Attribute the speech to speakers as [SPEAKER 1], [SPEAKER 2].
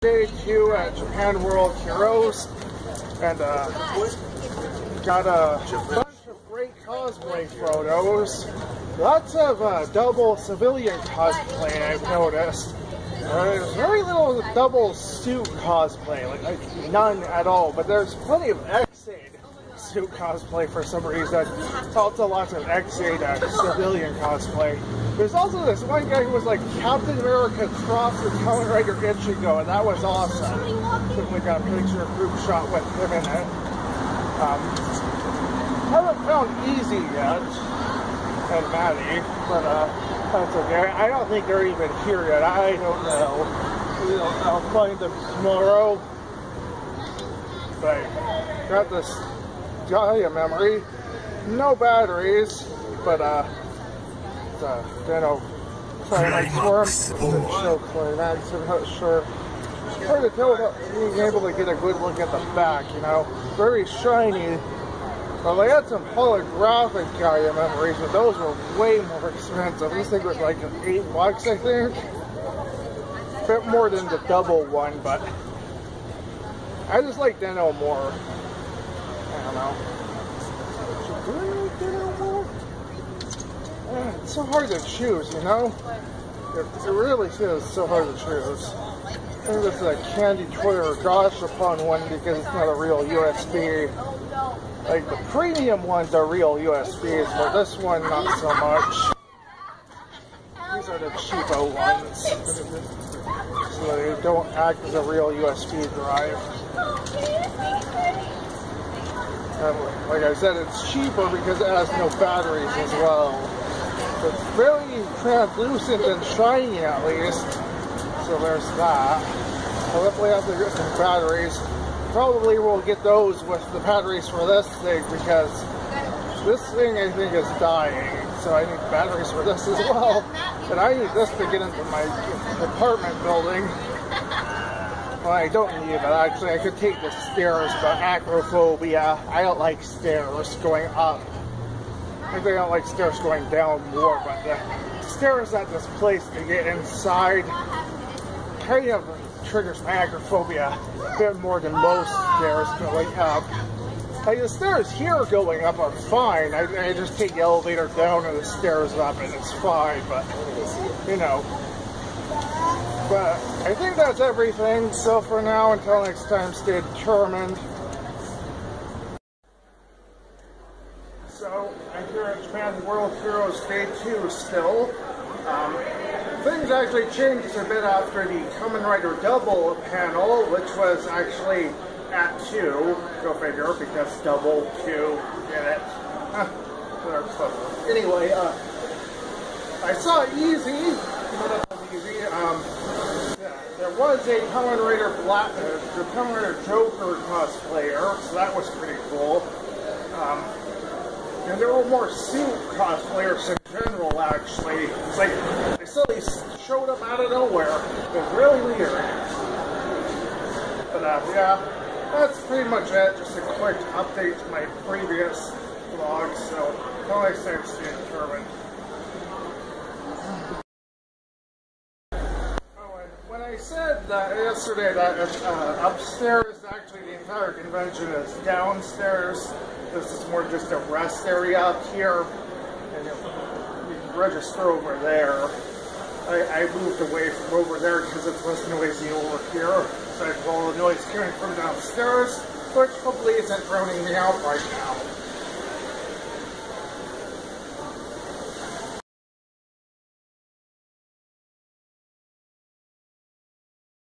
[SPEAKER 1] Two at Japan World Heroes, and uh, got a bunch of great cosplay photos. Lots of uh, double civilian cosplay I've noticed. Uh, very little double suit cosplay, like, like none at all. But there's plenty of Ex-Aid suit cosplay for some reason. talked Also lots of Ex-Aid uh, civilian cosplay. There's also this one guy who was like Captain America crossed with Kamen Rider Ichigo, and that was awesome. We got a picture, group shot with him in it. Um, haven't found Easy yet, and Maddie, but uh, that's okay. I don't think they're even here yet. I don't. Know I'll find them tomorrow. But got this Gaia memory, no batteries, but uh uh, Den-O Twilight Swarm, show Climax, I'm not sure. It's hard to tell without being able to get a good look at the back, you know. Very shiny. Well, they had some holographic Gaia memories, but those were way more expensive. This thing was like eight bucks, I think. A bit more than the double one, but I just like Den-O more. Yeah, it's so hard to choose, you know? It, it really is so hard to choose. I think this is a Candy Toy or Gashapon one because it's not a real USB. Like the premium ones are real USBs, but this one not so much. These are the cheapo ones. So they don't act as a real USB drive. Like I said, it's cheaper because it has no batteries as well. It's very translucent and shiny at least. So there's that. I'll definitely have to get some batteries. Probably we'll get those with the batteries for this thing because this thing I think is dying. So I need batteries for this as well. And I need this to get into my apartment building. Well, I don't need it. Actually, I could take the stairs, but acrophobia. I don't like stairs going up. I don't like stairs going down more, but the stairs at this place to get inside kind of triggers my agoraphobia a bit more than most stairs going up. Like the stairs here going up are fine. I, I just take the elevator down and the stairs up and it's fine, but you know. But I think that's everything. So for now, until next time, stay determined. So I'm here at Japan World Heroes Day 2 still. Um, things actually changed a bit after the Kamen Rider Double panel, which was actually at 2. Go figure, because double, 2, get it. anyway, uh, I saw Easy, was a Kamen Rider Black, uh, the Kamen Rider Joker cosplayer, so that was pretty cool. Um, and there were more suit cosplayers in general, actually. It's like, they suddenly showed up out of nowhere. It was really weird. But, uh, yeah, that's pretty much it. Just a quick update to my previous vlog, so time, stay determined. I said that yesterday that uh, upstairs, actually the entire convention is downstairs, this is more just a rest area up here, and you can register over there. I, I moved away from over there because it's less noisy over here, aside from all the noise coming from downstairs, which hopefully isn't drowning me out right now.